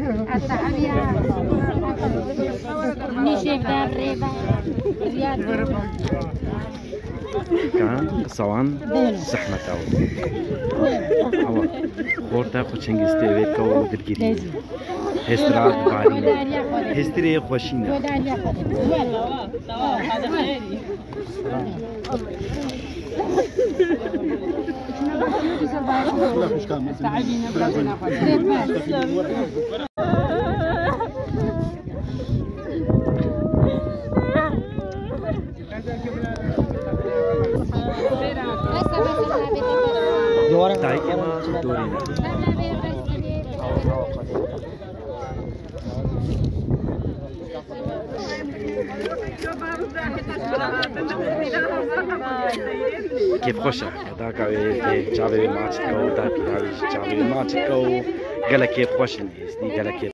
hasta سوان زحمة أول أول خورتا خوشنگ استوید که او درگیری هسترات باری هستری تعبينا براسنا Thank you. Give Russia. Daar kan je Javi Machiko, daar heb je Javi Machiko. Gelle Give Russia is, niet Gelle